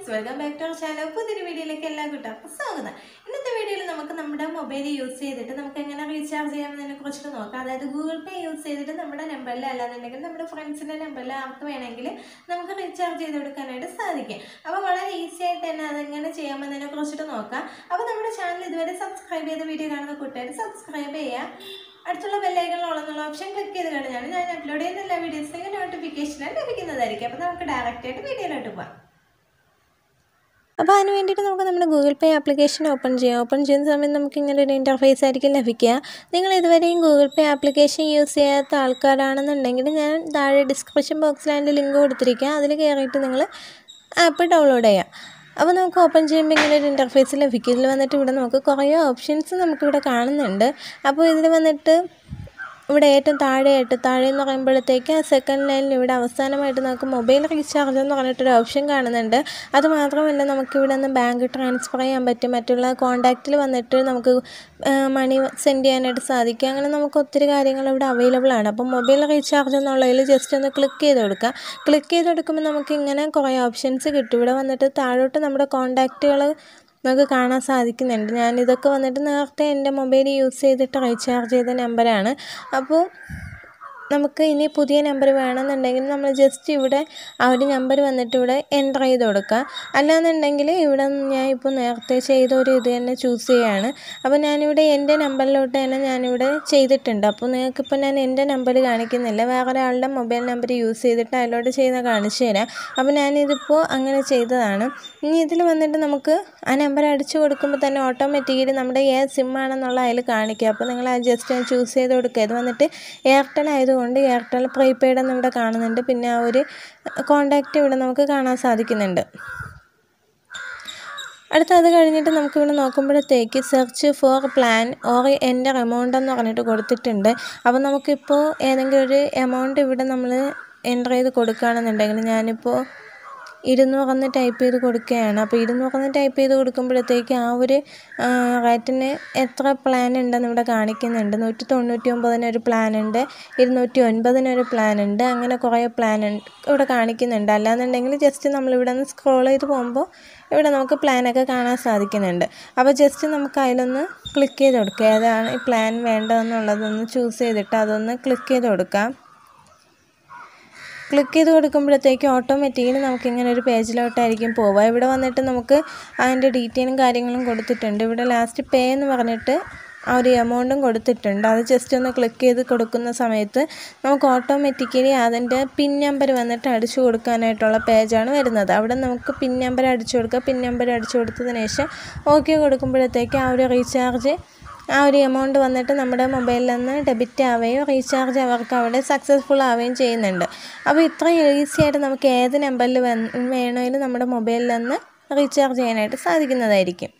Friends welcome back to our channel പുതിയൊരു വീഡിയോയിലേക്ക് എല്ലാ കൂട്ടർക്കും സ്വാഗതം. ഇന്നത്തെ വീഡിയോയിൽ നമുക്ക് നമ്മുടെ മൊബൈൽ യൂസ് ചെയ്തിട്ട് നമുക്ക് എങ്ങനെ റീചാർജ് ചെയ്യാമെന്നതിനെ കുറിച്ചിട്ട് നോക്കാം. അതായത് ഗൂഗിൾ പേ യൂസ് ചെയ്തിട്ട് നമ്മുടെ നമ്പറിൽ അല്ലാന്നുണ്ടെങ്കിൽ നമ്മുടെ ഫ്രണ്ട്സിന്റെ നമ്പറിൽ ആർക്ക് വേണമെങ്കിൽ നമുക്ക് റീചാർജ് ചെയ്ത് കൊടുക്കാനായിട്ട് സാധിക്കും. അപ്പോൾ വളരെ ഈസി ആയിട്ട് തന്നെ അതെങ്ങനെ ചെയ്യാമെന്നതിനെ കുറിച്ചിട്ട് നോക്കാം. അപ്പോൾ നമ്മുടെ ചാനൽ ഇതുവരെ സബ്സ്ക്രൈബ് ചെയ്ത വീഡിയോ കാണുന്ന കൂട്ടുകാർ സബ്സ്ക്രൈബ് ചെയ്യുക അടുത്തുള്ള ബെല്ലൈക്കൺ ഓളെന്നുള്ള ഓപ്ഷൻ ക്ലിക്ക് ചെയ്ത് കഴിഞ്ഞാൽ ഞാൻ അപ്ലോഡ് ചെയ്യുന്ന എല്ലാ വീഡിയോസിനും നോട്ടിഫിക്കേഷൻ ലഭിക്കുന്നതായിരിക്കും. അപ്പോൾ നമുക്ക് ഡയറക്റ്റായിട്ട് വീഡിയോയിലോട്ട് പോകാം അപ്പോൾ അതിന് വേണ്ടിയിട്ട് നമുക്ക് നമ്മുടെ ഗൂഗിൾ പേ ആപ്ലിക്കേഷൻ ഓപ്പൺ ചെയ്യാം. ഓപ്പൺ ചെയ്യുന്ന സമയം നമുക്ക് ഇങ്ങനെ ഒരു ഇന്റർഫേസ് ആയിരിക്കും ലഭിക്കുക. നിങ്ങൾ ഇതുവരെയും ഗൂഗിൾ പേ ആപ്ലിക്കേഷൻ യൂസ് ചെയ്യാത്ത ആൾക്കാരാണെന്നുണ്ടെങ്കിൽ ഞാൻ താഴെ ഡിസ്ക്രിപ്ഷൻ ബോക്സിൽ അതിന്റെ ലിങ്ക് കൊടുത്തിരിക്കുക. അതിൽ കയറിയിട്ട് നിങ്ങൾ ആപ്പ് ഡൗൺലോഡ് ചെയ്യാം അപ്പോൾ നമുക്ക് ഓപ്പൺ ചെയ്യുമ്പോൾ ഇങ്ങനെ ഒരു ഇന്റർഫേസ് ലഭിക്കും. ഇതിൽ വന്നിട്ട് ഇവിടെ നമുക്ക് കുറേ ഓപ്ഷൻസ് നമുക്കിവിടെ കാണുന്നുണ്ട്. അപ്പോൾ ഇതിൽ വന്നിട്ട് ഇവിടെ ഏറ്റവും താഴെയായിട്ട് താഴെ എന്ന് പറയുമ്പോഴത്തേക്ക് സെക്കൻഡ് ലൈനിൽ ഇവിടെ അവസാനമായിട്ട് നമുക്ക് മൊബൈൽ റീചാർജ് എന്ന് പറഞ്ഞിട്ടൊരു ഓപ്ഷൻ കാണുന്നുണ്ട്. അത് മാത്രമല്ല നമുക്ക് ഇവിടെ നിന്ന് ബാങ്ക് ട്രാൻസ്ഫർ ചെയ്യാൻ പറ്റും. മറ്റുള്ള കോൺടാക്റ്റിൽ വന്നിട്ട് നമുക്ക് മണി സെൻഡ് ചെയ്യാനായിട്ട് സാധിക്കും. അങ്ങനെ നമുക്ക് ഒത്തിരി കാര്യങ്ങൾ ഇവിടെ അവൈലബിൾ ആണ്. അപ്പം മൊബൈൽ റീചാർജ് എന്നുള്ളതിൽ ജസ്റ്റ് ഒന്ന് ക്ലിക്ക് ചെയ്ത് കൊടുക്കുക ക്ലിക്ക് ചെയ്ത് കൊടുക്കുമ്പോൾ നമുക്ക് ഇങ്ങനെ കുറേ ഓപ്ഷൻസ് കിട്ടും. ഇവിടെ വന്നിട്ട് താഴോട്ട് നമ്മുടെ കോൺടാക്റ്റുകൾ നമുക്ക് കാണാൻ സാധിക്കുന്നുണ്ട്. ഞാനിതൊക്കെ വന്നിട്ട് നേരത്തെ എന്റെ മൊബൈൽ യൂസ് ചെയ്തിട്ട് റീചാർജ് ചെയ്ത നമ്പറാണ്. അപ്പോൾ നമുക്ക് ഇനി പുതിയ നമ്പർ വേണമെന്നുണ്ടെങ്കിൽ നമ്മൾ ജസ്റ്റ് ഇവിടെ ആ ഒരു നമ്പർ വന്നിട്ട് ഇവിടെ എന്റർ ചെയ്ത് കൊടുക്കുക. അല്ലാന്നുണ്ടെങ്കിൽ ഇവിടെ ഞാൻ ഇപ്പോൾ നേരത്തെ ചെയ്ത ഒരു ഇത് തന്നെ ചൂസ് ചെയ്യുകയാണ്. അപ്പോൾ ഞാനിവിടെ എന്റെ നമ്പറിലോട്ട് തന്നെ ഞാനിവിടെ ചെയ്തിട്ടുണ്ട്. അപ്പോൾ നിങ്ങൾക്കിപ്പോൾ ഞാൻ എന്റെ നമ്പർ കാണിക്കുന്നില്ല. വേറെ ഒരാളുടെ മൊബൈൽ നമ്പർ യൂസ് ചെയ്തിട്ട് അതിലോട്ട് ചെയ്യുന്ന കാണിച്ചു തരാം. അപ്പോൾ ഞാനിതിപ്പോൾ അങ്ങനെ ചെയ്തതാണ്. ഇനി ഇതിൽ വന്നിട്ട് നമുക്ക് ആ നമ്പർ അടിച്ചു കൊടുക്കുമ്പോൾ തന്നെ ഓട്ടോമാറ്റിക്കലി നമ്മുടെ ഏത് സിമ്മാണെന്നുള്ള അതിൽ കാണിക്കുക. അപ്പോൾ നിങ്ങൾ ആ ജസ്റ്റ് ചൂസ് ചെയ്ത് കൊടുക്കുക. ഇത് വന്നിട്ട് എയർടെൽ ആയതുകൊണ്ട് എയർടെൽ പ്രീപെയ്ഡ് എന്ന് ഇവിടെ കാണുന്നുണ്ട്. പിന്നെ ആ ഒരു കോണ്ടാക്റ്റ് ഇവിടെ നമുക്ക് കാണാൻ സാധിക്കുന്നുണ്ട്. അടുത്ത അത് കഴിഞ്ഞിട്ട് നമുക്കിവിടെ നോക്കുമ്പോഴത്തേക്ക് സെർച്ച് ഫോർ പ്ലാൻ ഓർ എന്റെ എമൗണ്ട് എന്ന് പറഞ്ഞിട്ട് കൊടുത്തിട്ടുണ്ട്. അപ്പോൾ നമുക്കിപ്പോൾ ഏതെങ്കിലും ഒരു എമൗണ്ട് ഇവിടെ നമ്മൾ എന്റർ ചെയ്ത് കൊടുക്കുകയാണെന്നുണ്ടെങ്കിൽ ഞാനിപ്പോൾ ഇരുന്നൂറെന്ന് ടൈപ്പ് ചെയ്ത് കൊടുക്കുകയാണ്. അപ്പോൾ ഇരുന്നൂറെന്ന് ടൈപ്പ് ചെയ്ത് കൊടുക്കുമ്പോഴത്തേക്ക് ആ ഒരു റേറ്റിന് എത്ര പ്ലാൻ ഉണ്ടെന്ന് ഇവിടെ കാണിക്കുന്നുണ്ട്. നൂറ്റി തൊണ്ണൂറ്റി ഒമ്പതിനൊരു പ്ലാൻ ഉണ്ട്. ഇരുന്നൂറ്റി ഒൻപതിനൊരു പ്ലാൻ ഉണ്ട്. അങ്ങനെ കുറേ പ്ലാൻ ഇവിടെ കാണിക്കുന്നുണ്ട്. അല്ലാന്നുണ്ടെങ്കിൽ ജസ്റ്റ് നമ്മളിവിടെ നിന്ന് സ്ക്രോൾ ചെയ്ത് പോകുമ്പോൾ ഇവിടെ നമുക്ക് പ്ലാനൊക്കെ കാണാൻ സാധിക്കുന്നുണ്ട്. അപ്പോൾ ജസ്റ്റ് നമുക്ക് അതിലൊന്ന് ക്ലിക്ക് ചെയ്ത് കൊടുക്കുക ഏതാണ് ഈ പ്ലാൻ വേണ്ടതെന്നുള്ളതൊന്ന് ചൂസ് ചെയ്തിട്ട് അതൊന്ന് ക്ലിക്ക് ചെയ്ത് കൊടുക്കാം. ക്ലിക്ക് ചെയ്ത് കൊടുക്കുമ്പോഴത്തേക്ക് ഓട്ടോമാറ്റിക്കലി നമുക്ക് ഇങ്ങനെ ഒരു പേജിലോട്ടായിരിക്കും പോവുക. ഇവിടെ വന്നിട്ട് നമുക്ക് അതിന്റെ ഡീറ്റെയിലും കാര്യങ്ങളും കൊടുത്തിട്ടുണ്ട്. ഇവിടെ ലാസ്റ്റ് പേ എന്ന് പറഞ്ഞിട്ട് ആ ഒരു എമൗണ്ടും കൊടുത്തിട്ടുണ്ട്. അത് ജസ്റ്റ് ഒന്ന് ക്ലിക്ക് ചെയ്ത് കൊടുക്കുന്ന സമയത്ത് നമുക്ക് ഓട്ടോമാറ്റിക്കലി അതിന്റെ പിൻ നമ്പർ വന്നിട്ട് അടിച്ചു കൊടുക്കാനായിട്ടുള്ള പേജാണ് വരുന്നത്. അവിടെ നമുക്ക് പിൻ നമ്പർ അടിച്ചു കൊടുക്കുക പിൻ നമ്പർ അടിച്ചു കൊടുത്തതിന് ശേഷം ഓക്കെ കൊടുക്കുമ്പോഴത്തേക്ക് ആ ഒരു റീചാർജ് ആ ഒരു എമൗണ്ട് വന്നിട്ട് നമ്മുടെ മൊബൈലിൽ നിന്ന് ഡെബിറ്റ് ആവുകയും റീചാർജ് അവർക്ക് അവിടെ സക്സസ്ഫുൾ ആവുകയും ചെയ്യുന്നുണ്ട്. അപ്പോൾ ഇത്രയും ഈസി ആയിട്ട് നമുക്ക് ഏത് നമ്പറിൽ വേണമെങ്കിലും നമ്മുടെ മൊബൈലിൽ നിന്ന് റീചാർജ് ചെയ്യാനായിട്ട് സാധിക്കുന്നതായിരിക്കും.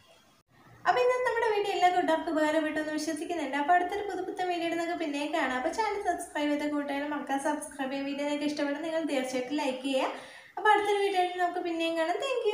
അപ്പോൾ ഇന്നത്തെ നമ്മുടെ വീഡിയോ എല്ലാ കൂട്ടുകാർക്കും ഉപകാരപ്പെട്ടെന്ന് വിശ്വസിക്കുന്നുണ്ട്. അപ്പോൾ അടുത്തൊരു പുതു പുത്തൻ വീഡിയോ നിങ്ങൾക്ക് പിന്നെ കാണാം. അപ്പോൾ ചാനൽ സബ്സ്ക്രൈബ് ചെയ്ത കൂട്ടുകാരും മക്കൾ സബ്സ്ക്രൈബ് ചെയ്യുക വീഡിയോ നിങ്ങൾക്ക് ഇഷ്ടപ്പെടുന്ന നിങ്ങൾ തീർച്ചയായിട്ടും ലൈക്ക് ചെയ്യുക. അപ്പോൾ അടുത്തൊരു വീഡിയോയിൽ നമുക്ക് പിന്നെയും കാണാം. താങ്ക്